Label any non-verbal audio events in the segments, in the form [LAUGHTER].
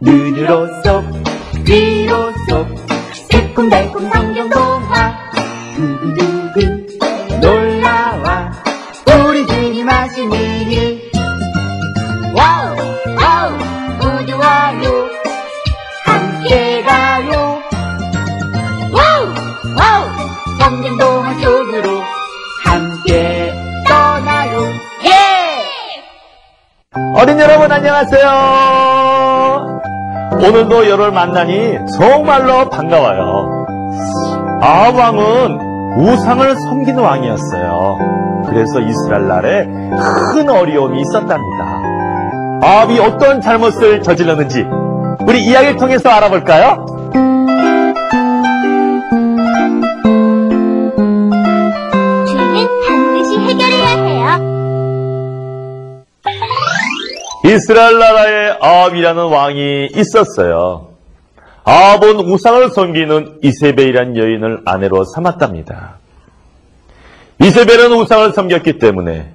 눈으로 쏙 귀로 쏙 새콤달콤 성경동화. 두구두구 놀러와. 우리 주님 하신 일을 wow wow 모두 와요. 함께 가요. wow wow 성경동화 속으로 함께 떠나요. 예! 어린 여러분 안녕하세요. 오늘도 여러분을 만나니 정말로 반가워요. 아왕은 우상을 섬기는 왕이었어요. 그래서 이스라엘 나라에 큰 어려움이 있었답니다. 아합이 어떤 잘못을 저질렀는지 우리 이야기를 통해서 알아볼까요? 이스라엘 나라에 아합이라는 왕이 있었어요. 아합은 우상을 섬기는 이세벨이란 여인을 아내로 삼았답니다. 이세벨은 우상을 섬겼기 때문에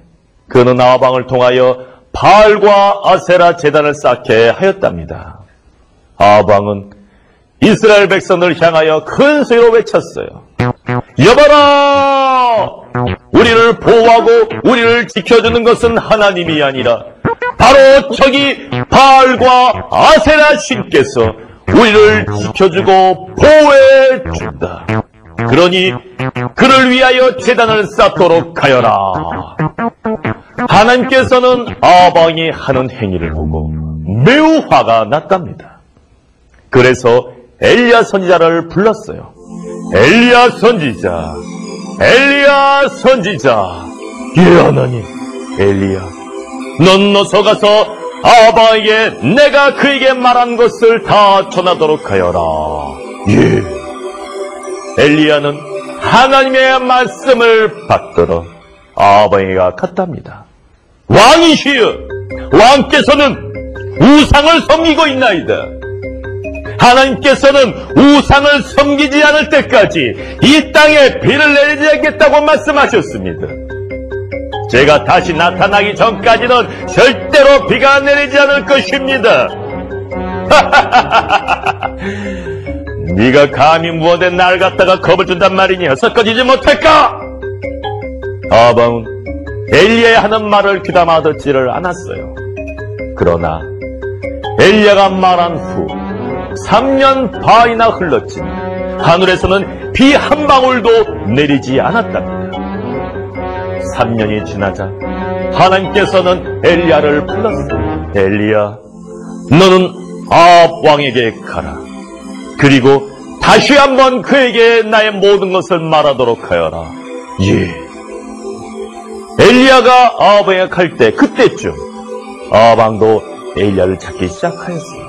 그는 아합왕을 통하여 바알과 아세라 재단을 쌓게 하였답니다. 아합왕은 이스라엘 백성을 향하여 큰 소리로 외쳤어요. 여봐라! 우리를 보호하고 우리를 지켜주는 것은 하나님이 아니라 바로 저기 바알과 아세라 신께서 우리를 지켜주고 보호해 준다. 그러니 그를 위하여 재단을 쌓도록 하여라. 하나님께서는 아방이 하는 행위를 보고 매우 화가 났답니다. 그래서 엘리야 선지자를 불렀어요. 엘리야 선지자, 엘리야 선지자, 예 하나님, 엘리야, 넌 어서 가서 아바에게 내가 그에게 말한 것을 다 전하도록 하여라. 예. 엘리야는 하나님의 말씀을 받들어 아바에가 갔답니다. 왕이시여, 왕께서는 우상을 섬기고 있나이다. 하나님께서는 우상을 섬기지 않을 때까지 이 땅에 비를 내리지 않겠다고 말씀하셨습니다. 제가 다시 나타나기 전까지는 절대로 비가 내리지 않을 것입니다. [LAUGHS] 네가 감히 무엇에 날 갖다가 겁을 준단 말이냐? 섞어지지 못할까? 아방은 엘리야의 하는 말을 귀담아 듣지를 않았어요. 그러나 엘리야가 말한 후 3년 반이나 흘렀지만 하늘에서는 비 한 방울도 내리지 않았답니다. 3년이 지나자 하나님께서는 엘리야를 불렀어요. 엘리야, 너는 아합 왕에게 가라. 그리고 다시 한번 그에게 나의 모든 것을 말하도록 하여라. 예. 엘리야가 아합에게 갈때 그때쯤 아합 왕도 엘리야를 찾기 시작하였어요.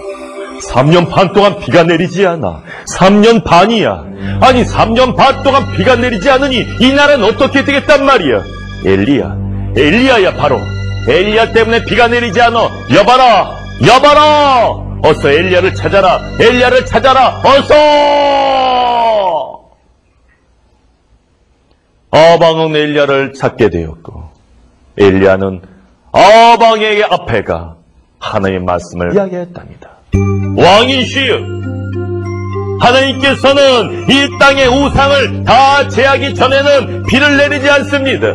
3년 반 동안 비가 내리지 않아. 3년 반이야. 아니 3년 반 동안 비가 내리지 않으니 이 나라는 어떻게 되겠단 말이야. 엘리야. 엘리야야 바로. 엘리야 때문에 비가 내리지 않아. 여봐라. 여봐라. 어서 엘리야를 찾아라. 엘리야를 찾아라. 어서. 아방은 엘리야를 찾게 되었고 엘리야는 아방에게 앞에 가 하나님의 말씀을 이야기했답니다. 왕이시여 하나님께서는 이 땅의 우상을 다 제하기 전에는 비를 내리지 않습니다.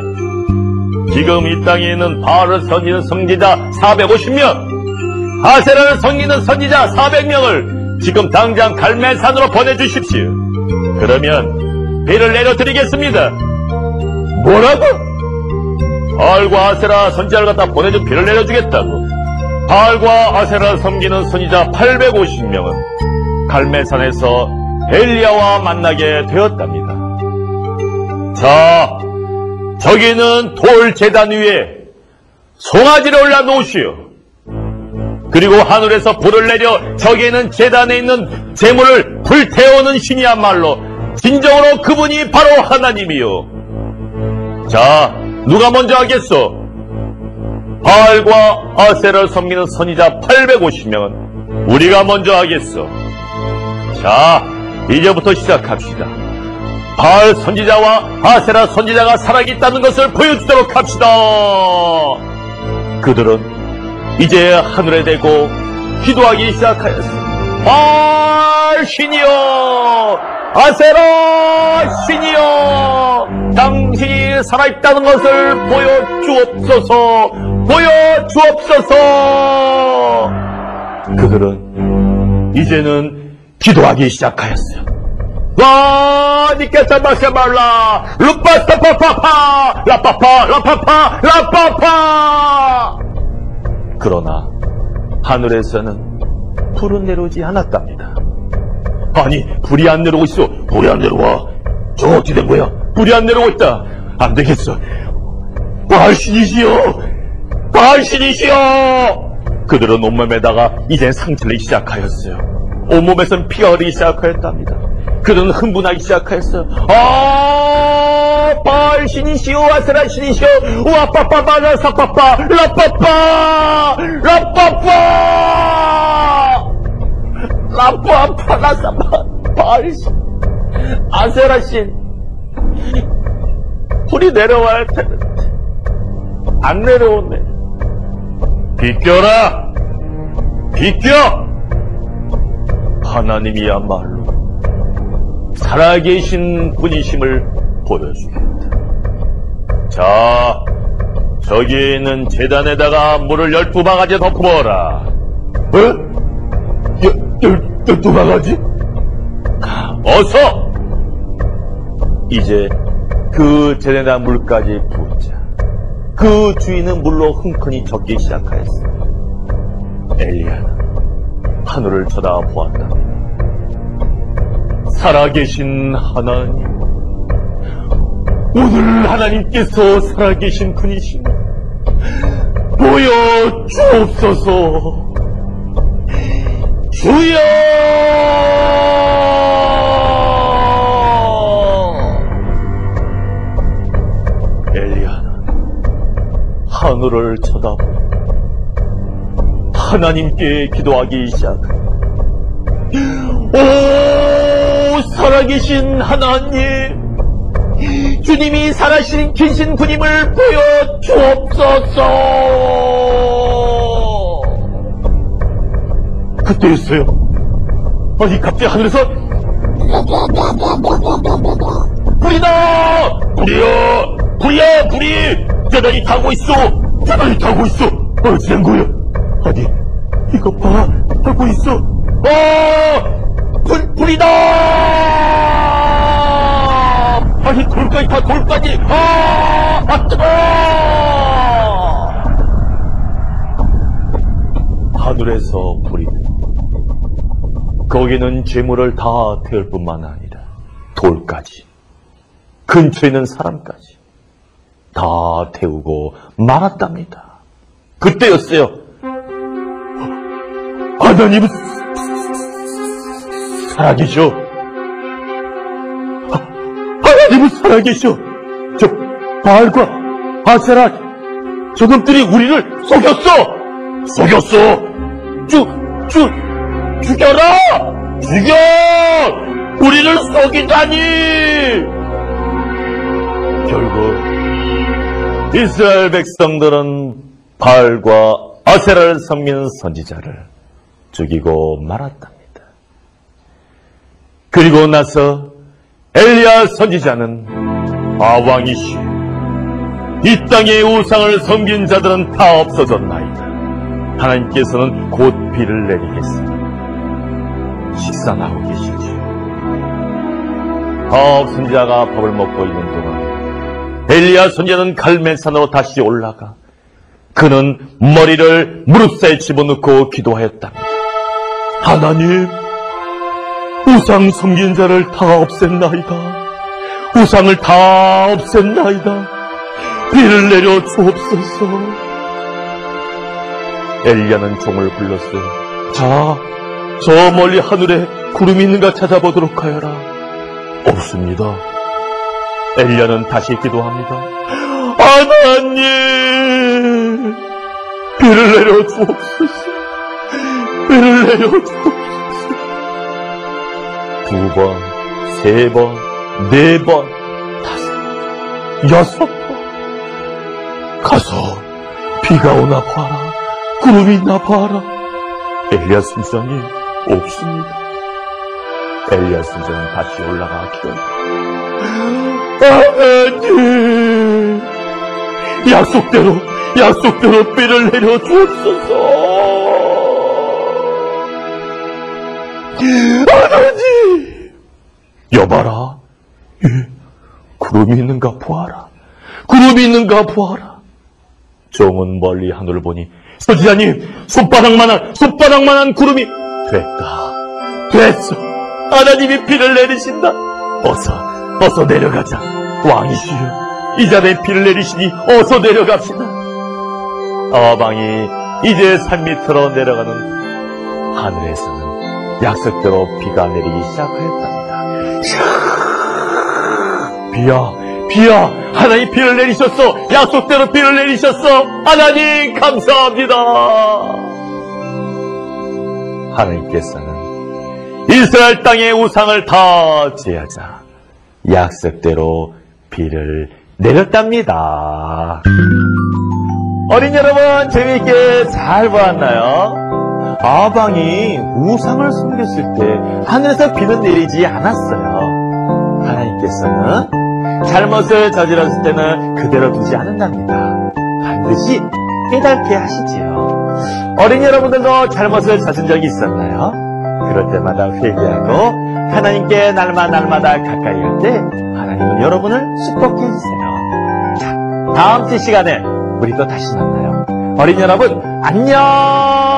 지금 이 땅에 있는 바알을 섬기는 선지자 450명, 아세라를 섬기는 선지자 400명을 지금 당장 갈매산으로 보내주십시오. 그러면 비를 내려드리겠습니다. 뭐라고? 바알과 아세라 선지자를 갖다 보내준 비를 내려주겠다고. 바알과 아세라를 섬기는 선지자 850명은 갈매산에서 엘리야와 만나게 되었답니다. 자, 저기는 돌 재단 위에 송아지를 올려 놓으시오. 그리고 하늘에서 불을 내려 저기에는 재단에 있는 재물을 불태우는 신이야말로 진정으로 그분이 바로 하나님이요. 자, 누가 먼저 하겠소? 바알과 아세라를 섬기는 선지자 850명은 우리가 먼저 하겠어. 자, 이제부터 시작합시다. 바알 선지자와 아세라 선지자가 살아있다는 것을 보여주도록 합시다. 그들은 이제 하늘에 대고 기도하기 시작하였습니다. 아, 신이여! 아세라 신이여! 당신이 살아있다는 것을 보여주옵소서! 보여주옵소서! 그들은 이제는 기도하기 시작하였어요. 와, 니께서 마셔말라! 루파스파파파! 라파파! 라파파! 라파파! 그러나 하늘에서는 불은 내려오지 않았답니다. 아니, 불이 안 내려오고 있어. 불이 안 내려와. 저 어떻게 된 거야? 불이 안 내려오고 있다. 안 되겠어. 발신이시여! 발신이시여! 그들은 온몸에다가 이젠 상처를 시작하였어요. 온몸에선 피가 흐르기 시작하였답니다. 그들은 흥분하기 시작하였어요. 아, 발신이시여, 아스라신이시여, 와빠빠빠, 라사빠빠, 라빠빠, 라빠빠! 라빠빠, 라사빠, 발신, 아세라 신. 불이 내려와야 되는데, 안 내려오네. 비껴라! 비껴! 하나님이야말로 살아계신 분이심을 보여주겠다. 자, 저기 있는 재단에다가 물을 열두 바가지 덮어라. 어? 열, 열, 열두 바가지? 어서! 이제 그 재단에다 물까지 붓자. 그 주인은 물로 흥건히 젖기 시작하였어. 엘리야는 하늘을 쳐다보았다. 살아계신 하나님. 오늘 하나님께서 살아계신 분이시니 보여 주옵소서. 주여! 엘리야는 하늘을 쳐다보고 하나님께 기도하기 시작합니다. 오, 살아계신 하나님! 주님이 살아신 계신 분임을 보여 주옵소서! 그때였어요. 아니, 갑자기 하늘에서 불이다! 불이야! 불이야! 불이! 대단히 타고 있어! 대단히 타고 있어! 어찌 된 거야? 아니, 이것 봐! 하고 있어! 어! 불, 불이다! 아니, 돌까지 타, 돌까지! 아! 아, 뜨거! 하늘에서 불이 거기는 재물을 다 태울 뿐만 아니라 돌까지 근처에 있는 사람까지 다 태우고 말았답니다. 그때였어요. 하나님은 살아계셔. 하나님은 살아계셔. 저 바알과 아세라 저놈들이 우리를 속였어. 속였어. 죽, 죽, 죽여라! 죽여! 우리를 속이다니! 결국 이스라엘 백성들은 바알과 아세라를 섬기는 선지자를 죽이고 말았답니다. 그리고 나서 엘리야 선지자는 아왕이시 이 땅의 우상을 섬긴 자들은 다 없어졌나이다. 하나님께서는 곧 비를 내리겠으니 식사 나오 계시지. 다 선지자가 밥을 먹고 있는 동안 엘리야 선지자는 갈멜산으로 다시 올라가 그는 머리를 무릎 사이에 집어넣고 기도하였답니다. 하나님, 우상 섬긴 자를 다 없앴나이다. 우상을 다 없앴나이다. 비를 내려 주옵소서. 엘리야는 종을 불렀어요. 자, 저 멀리 하늘에 구름이 있는가 찾아보도록 하여라. 없습니다. 엘리야는 다시 기도합니다. 하나님, 비를 내려 주옵소서. 비를 내려 주옵소서. 두 번, 세 번, 네 번, 다섯, 여섯 번. 가서 비가 오나 봐라. 구름이 있나 봐라. 엘리야 선생이 없습니다. 엘리야 선생은 다시 올라가 기도합니다. 하나님, 약속대로, 약속대로 비를 내려 주옵소서. 하나님, 여봐라. 예, 구름이 있는가 보아라. 구름이 있는가 보아라. 종은 멀리 하늘을 보니 서지자님 손바닥만한 손바닥만한 구름이 됐다. 됐어. 하나님이 비를 내리신다. 어서 어서 내려가자. 왕이시여 이 자리에 비를 내리시니 어서 내려갑시다. 아방이 이제 산 밑으로 내려가는 하늘에서는 약속대로 비가 내리기 시작하였답니다. 비야 비야! 하나님 비를 내리셨어 약속대로 비를 내리셨어 하나님 감사합니다! 하나님께서는 이스라엘 땅의 우상을 다 제하자 약속대로 비를 내렸답니다. 어린 여러분 재미있게 잘 보았나요? 아방이 우상을 숨겼을 때 하늘에서 비는 내리지 않았어요 하나님께서는 잘못을 저질렀을 때는 그대로 두지 않는답니다. 반드시 깨닫게 하시지요. 어린 여러분들도 잘못을 저진 적이 있었나요? 그럴 때마다 회개하고 하나님께 날마다 날마다 가까이 할 때 하나님은 여러분을 축복해 주세요. 자, 다음 주 시간에 우리 또 다시 만나요. 어린 여러분 안녕.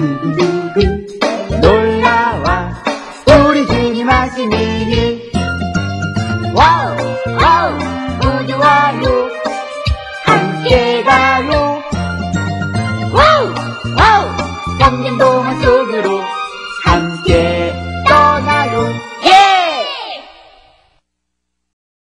Mm-hmm.